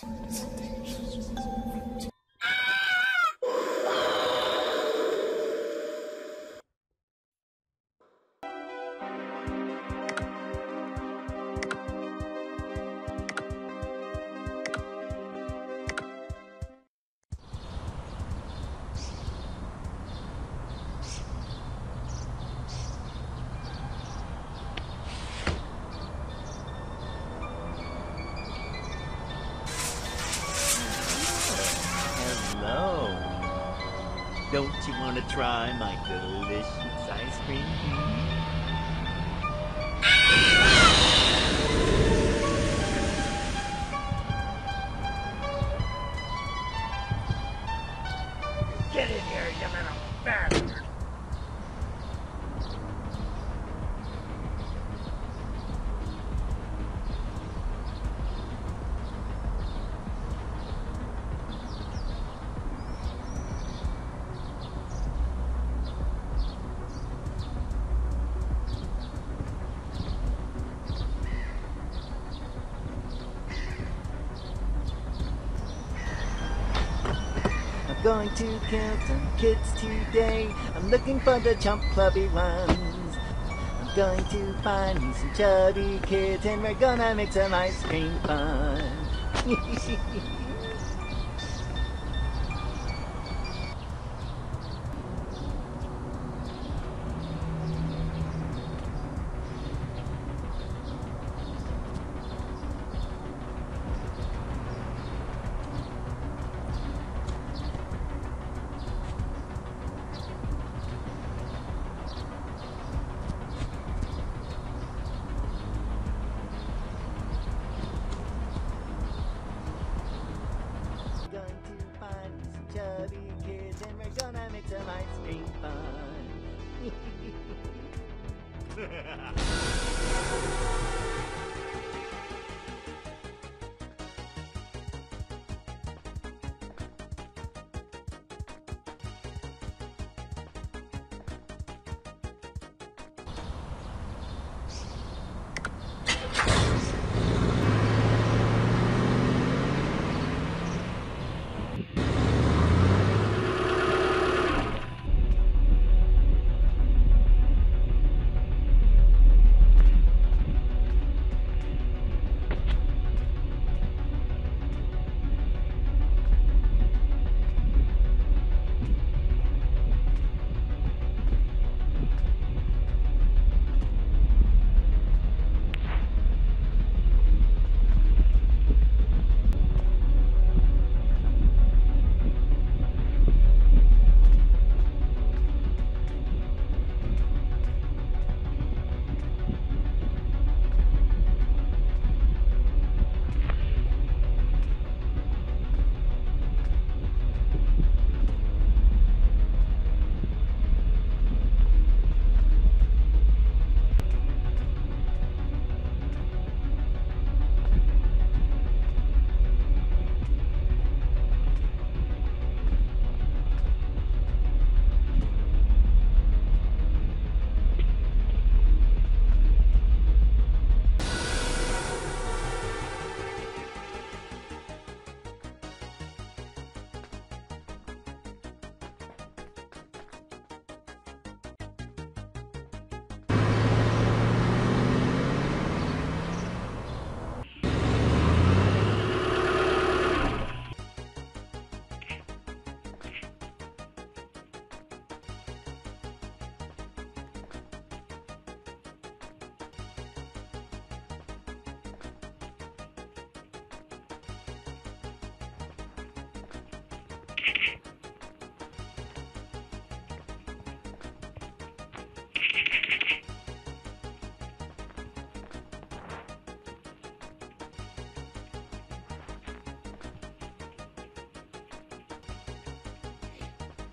Hello. Don't you want to try my delicious ice cream? Going to kill some kids today. I'm looking for the chump clubby ones. I'm going to find me some chubby kids and we're gonna make some ice cream fun. some ice cream fun.